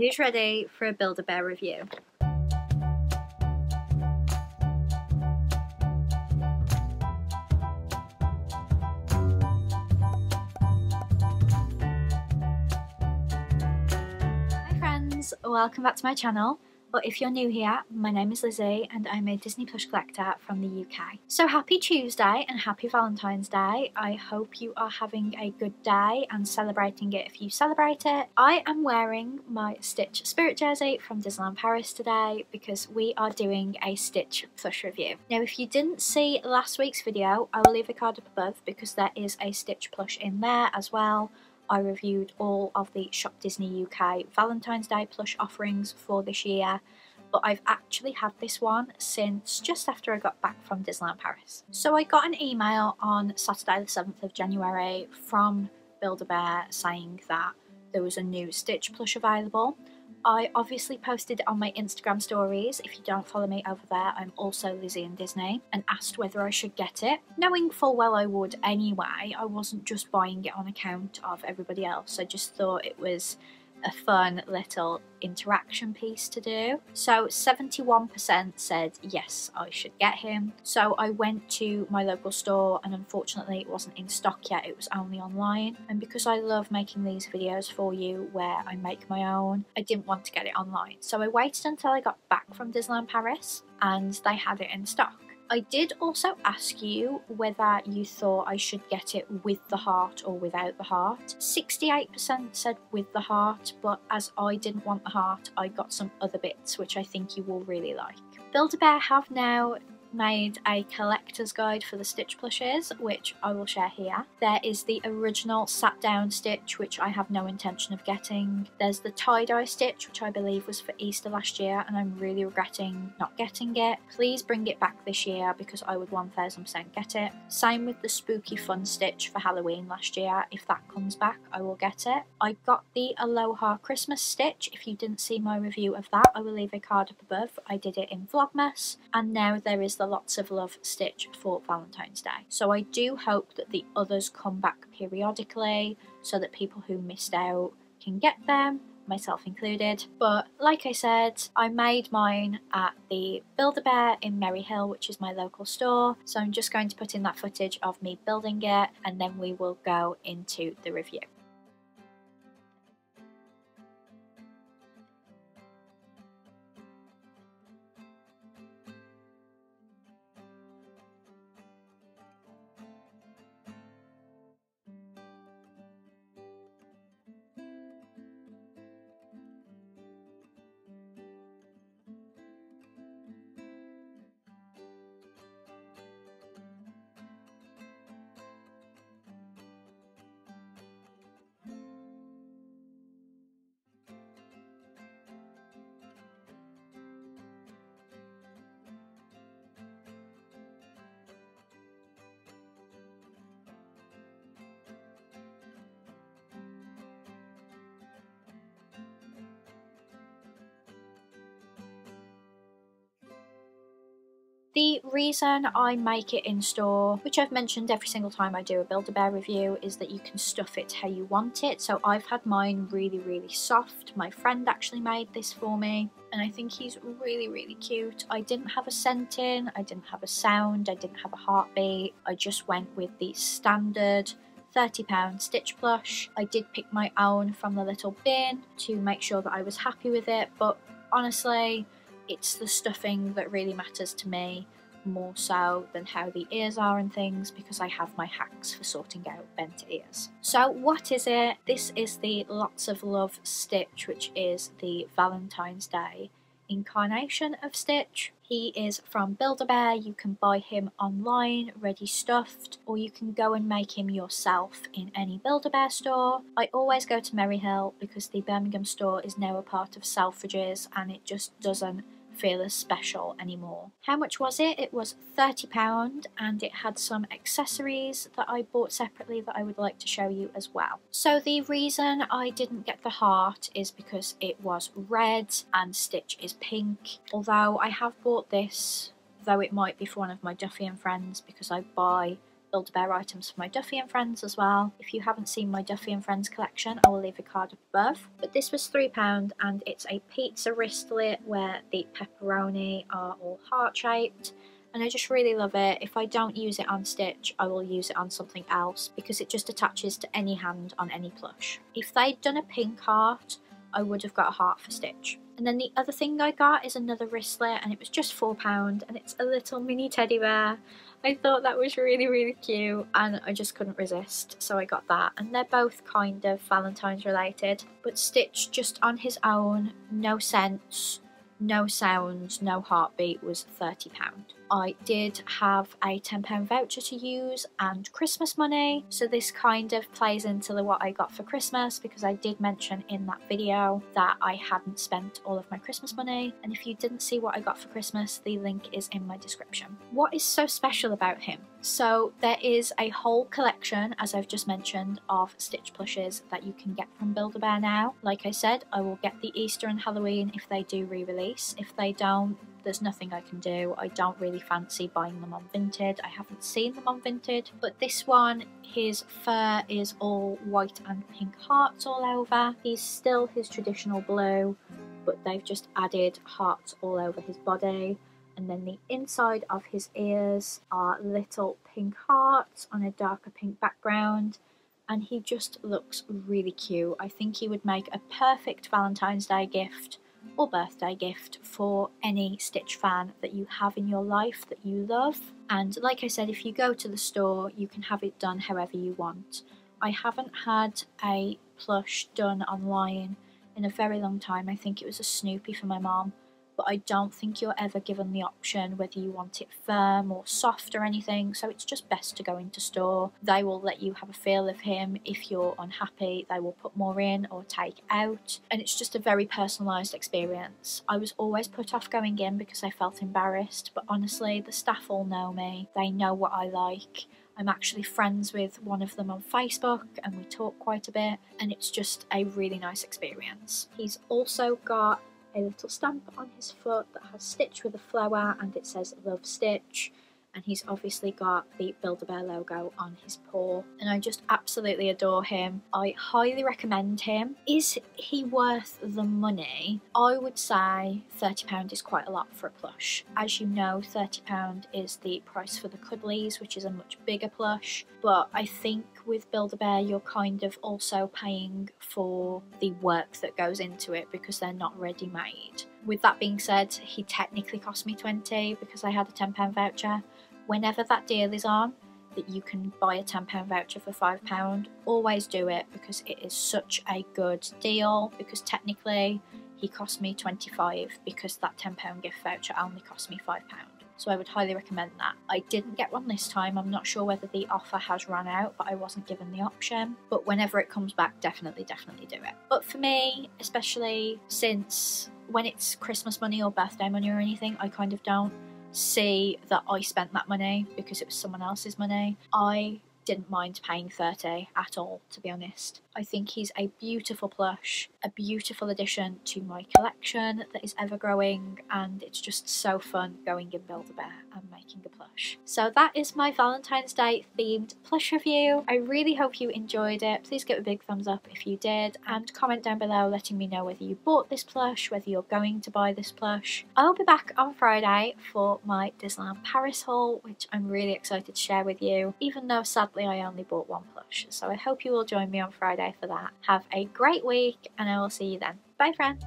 Who's ready for a Build-A-Bear review? Hi friends, welcome back to my channel. But if you're new here, my name is Lizzie and I'm a Disney plush collector from the UK. So happy Tuesday and happy Valentine's Day. I hope you are having a good day and celebrating it if you celebrate it. I am wearing my Stitch Spirit jersey from Disneyland Paris today because we are doing a Stitch plush review. Now if you didn't see last week's video, I will leave a card up above because there is a Stitch plush in there as well. I reviewed all of the Shop Disney UK Valentine's Day plush offerings for this year, but I've actually had this one since just after I got back from Disneyland Paris. So I got an email on Saturday the 7th of January from Build-A-Bear saying that there was a new Stitch plush available I obviously posted on my Instagram stories, if you don't follow me over there, I'm also Lizzie and Disney, and asked whether I should get it. Knowing full well I would anyway, I wasn't just buying it on account of everybody else, I just thought it was a fun little interaction piece to do. So 71% said yes, I should get him. So I went to my local store and unfortunately it wasn't in stock yet, it was only online. And because I love making these videos for you where I make my own, I didn't want to get it online. So I waited until I got back from Disneyland Paris and they had it in stock. I did also ask you whether you thought I should get it with the heart or without the heart. 68% said with the heart, but as I didn't want the heart, I got some other bits which I think you will really like. Build-A-Bear have now made a collector's guide for the Stitch plushes, which I will share here. There is the original sat down Stitch, which I have no intention of getting. There's the tie-dye Stitch, which I believe was for Easter last year, and I'm really regretting not getting it. Please bring it back this year because I would 1000% get it. Same with the Spooky Fun Stitch for Halloween last year. If that comes back, I will get it. I got the Aloha Christmas Stitch. If you didn't see my review of that, I will leave a card up above. I did it in Vlogmas. And now there is the Lots of Love stitch for Valentine's Day. So I do hope that the others come back periodically so that people who missed out can get them myself included. But like I said, I made mine at the Build-A-Bear in Merry Hill, which is my local store. So I'm just going to put in that footage of me building it and then we will go into the review. The reason I make it in store, which I've mentioned every single time I do a Build-A-Bear review, is that you can stuff it how you want it. So I've had mine really, really soft. My friend actually made this for me and I think he's really, really cute. I didn't have a scent in, I didn't have a sound, I didn't have a heartbeat. I just went with the standard £30 Stitch plush. I did pick my own from the little bin to make sure that I was happy with it, but honestly, it's the stuffing that really matters to me more so than how the ears are and things because I have my hacks for sorting out bent ears. So what is it? This is the Lots of Love Stitch which is the Valentine's Day incarnation of Stitch. He is from Build-A-Bear, you can buy him online, ready stuffed, or you can go and make him yourself in any Build-A-Bear store. I always go to Merry Hill because the Birmingham store is now a part of Selfridges and it just doesn't feel as special anymore. How much was it? It was £30 and it had some accessories that I bought separately that I would like to show you as well. So the reason I didn't get the heart is because it was red and Stitch is pink. Although I have bought this, though it might be for one of my Duffy and friends because I buy Build-A-Bear items for my Duffy and Friends as well. If you haven't seen my Duffy and Friends collection, I will leave a card above. But this was £3 and it's a pizza wristlet where the pepperoni are all heart-shaped and I just really love it. If I don't use it on Stitch, I will use it on something else because it just attaches to any hand on any plush. If they'd done a pink heart, I would have got a heart for Stitch. And then the other thing I got is another wristlet and it was just £4 and it's a little mini teddy bear. I thought that was really really cute and I just couldn't resist so I got that and they're both kind of Valentine's related but Stitch just on his own, no scents, no sounds, no heartbeat was £30. I did have a £10 voucher to use and Christmas money. So this kind of plays into the what I got for Christmas because I did mention in that video that I hadn't spent all of my Christmas money. And if you didn't see what I got for Christmas, the link is in my description. What is so special about him? So there is a whole collection, as I've just mentioned, of Stitch plushes that you can get from Build-A-Bear now. Like I said, I will get the Easter and Halloween if they do re-release. If they don't, there's nothing I can do. I don't really fancy buying them on Vinted. I haven't seen them on Vinted. But this one, his fur is all white and pink hearts all over. He's still his traditional blue, but they've just added hearts all over his body. And then the inside of his ears are little pink hearts on a darker pink background and he just looks really cute. I think he would make a perfect Valentine's Day gift or birthday gift for any Stitch fan that you have in your life that you love. And like I said, if you go to the store, you can have it done however you want. I haven't had a plush done online in a very long time. I think it was a Snoopy for my mom but I don't think you're ever given the option whether you want it firm or soft or anything, so it's just best to go into store. They will let you have a feel of him. If you're unhappy, they will put more in or take out, and it's just a very personalised experience. I was always put off going in because I felt embarrassed, but honestly, the staff all know me, they know what I like. I'm actually friends with one of them on Facebook and we talk quite a bit, and it's just a really nice experience. He's also got a little stamp on his foot that has Stitch with a flower and it says Love Stitch and he's obviously got the Build-A-Bear logo on his paw and I just absolutely adore him. I highly recommend him. Is he worth the money? I would say £30 is quite a lot for a plush. As you know £30 is the price for the Cuddleez which is a much bigger plush but I think with Build-A-Bear you're kind of also paying for the work that goes into it because they're not ready made. With that being said, he technically cost me 20 because I had a £10 voucher. Whenever that deal is on, that you can buy a £10 voucher for £5, always do it because it is such a good deal because technically he cost me 25 because that £10 gift voucher only cost me £5 so I would highly recommend that. I didn't get one this time, I'm not sure whether the offer has run out, but I wasn't given the option. But whenever it comes back, definitely, definitely do it. But for me, especially since when it's Christmas money or birthday money or anything, I kind of don't see that I spent that money because it was someone else's money. I didn't mind paying 30 at all, to be honest. I think he's a beautiful plush, a beautiful addition to my collection that is ever growing, and it's just so fun going in Build-A-Bear and making a plush. So that is my Valentine's Day themed plush review. I really hope you enjoyed it. Please give a big thumbs up if you did, and comment down below letting me know whether you bought this plush, whether you're going to buy this plush. I'll be back on Friday for my Disneyland Paris haul, which I'm really excited to share with you, even though sadly I only bought one plush. So I hope you will join me on Friday for that. Have a great week and I will see you then. Bye friends!